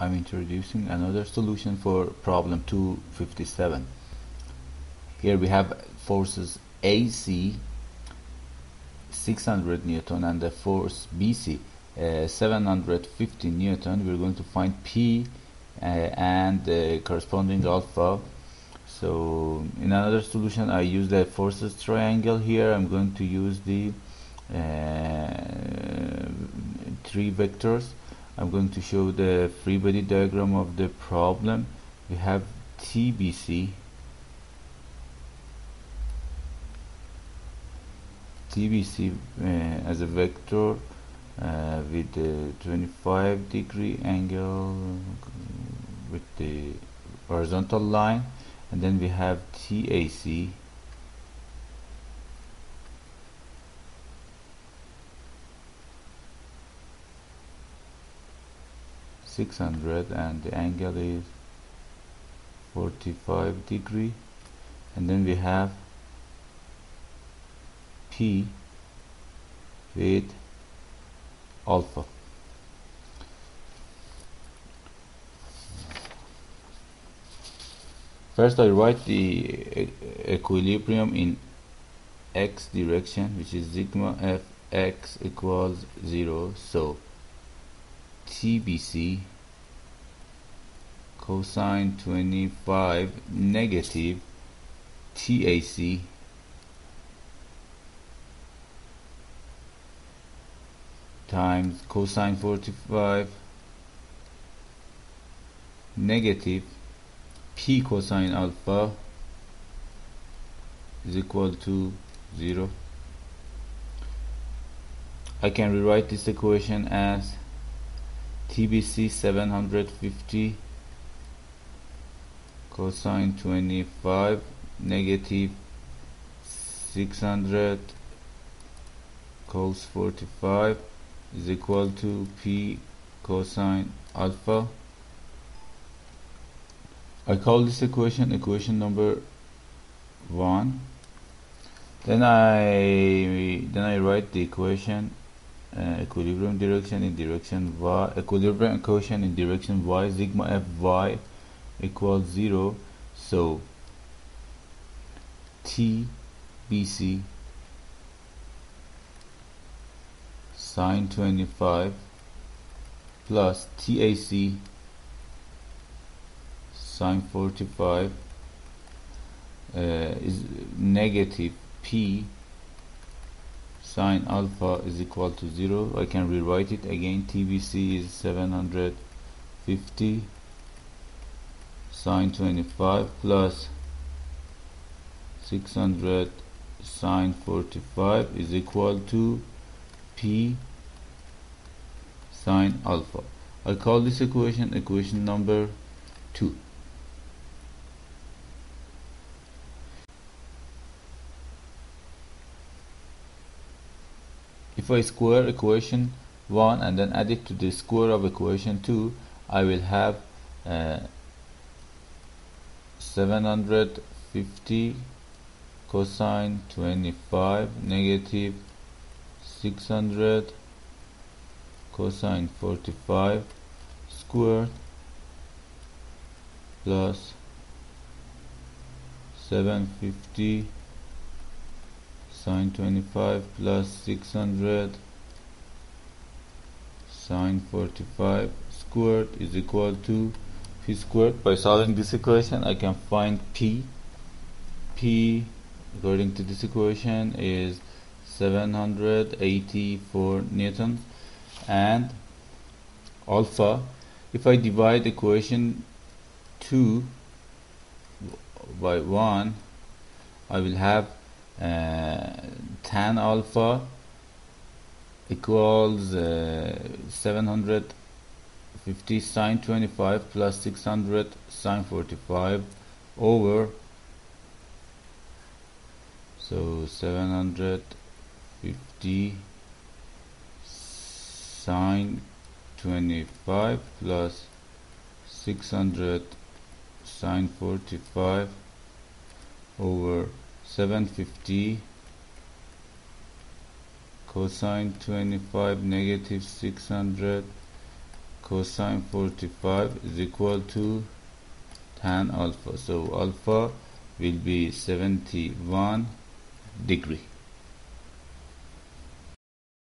I'm introducing another solution for problem 257 here we have forces AC 600 Newton and the force BC uh, 750 Newton. We're going to find P uh, and the corresponding alpha. So in another solution I use the forces triangle here. I'm going to use the uh, three vectors I'm going to show the free body diagram of the problem. We have TBC TBC uh, as a vector uh, with the 25 degree angle with the horizontal line. And then we have TAC 600 and the angle is 45 degree. And then we have P with alpha. First I write the equilibrium in x direction which is sigma f x equals 0 so TBC cosine 25 negative TAC times cosine 45 negative P cosine alpha is equal to 0 I can rewrite this equation as TBC 750 cosine 25 negative 600 cos 45 is equal to P cosine alpha. I call this equation equation number 1 then I then I write the equation uh, equilibrium direction in direction y equilibrium equation in direction y sigma f y equals 0 so t bc sine 25 plus tac sine 45 uh, is negative p sine alpha is equal to 0 I can rewrite it again. TBC is 750 sine 25 plus 600 sine 45 is equal to P sine alpha. I call this equation equation number 2 if I square equation 1 and then add it to the square of equation 2 I will have uh, 750 cosine 25 negative 600 cosine 45 squared plus 750 sine 25 plus 600 sine 45 squared is equal to p squared. By solving this equation I can find p. P according to this equation is 784 newtons and alpha if I divide equation 2 by 1 I will have tan alpha equals uh, 750 sine 25 plus 600 sine 45 over so 750 sine 25 plus 600 sine 45 over 750 cosine 25 negative 600 cosine 45 is equal to tan alpha. So alpha will be 71 degree